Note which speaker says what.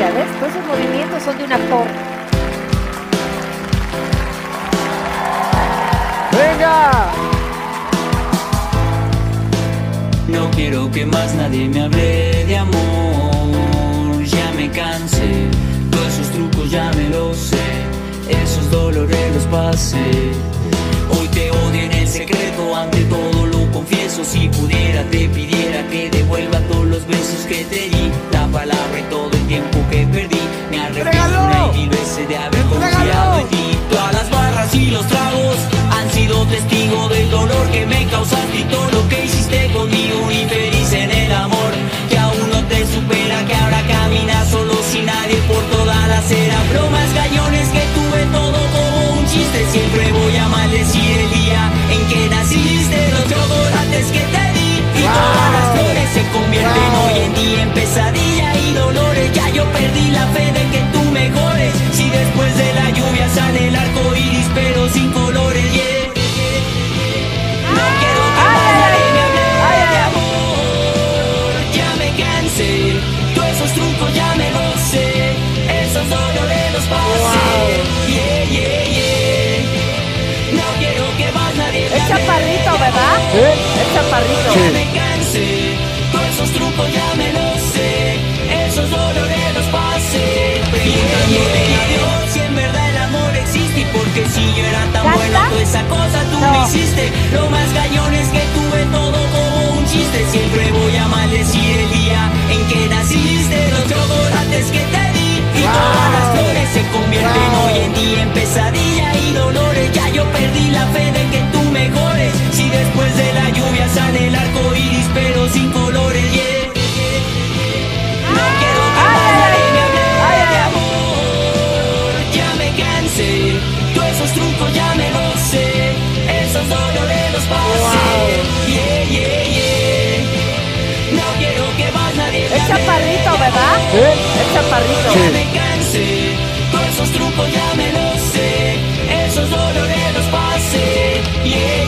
Speaker 1: Todos esos movimientos son de un actor.
Speaker 2: ¡Venga!
Speaker 3: No quiero que más nadie me hable de amor. Ya me cansé, todos esos trucos ya me los sé. Esos dolores los pasé. Hoy te odio en el secreto, ante todo lo confieso. Si pudiera, te pidiera hoy en pesadilla y dolores. Ya yo perdí la fe de que tú mejores. Si después de la lluvia sale el arco iris, pero sin colores, yeah. No quiero que nadie me hable de amor. Ya me cansé, todos esos trucos ya me los sé. Esos dolores los pasé. Yeah, yeah, yeah. No quiero que más nadie me
Speaker 1: Es chaparrito, ¿verdad?
Speaker 3: amor.
Speaker 1: Es chaparrito.
Speaker 3: Trucos ya me los sé, esos dolores los pasé. Preguntándole a Dios si en verdad el amor existe y porque si yo era tan bueno, toda esa cosa tú
Speaker 1: No.
Speaker 3: me hiciste. Lo más cañones que tuve todo como un chiste. Siempre voy a maldecir el Es chaparrito, ¿verdad? ¿Eh? Es chaparrito. Sí. me cansé, por esos trucos ya me lo sé, esos dolores los pasé, yeah.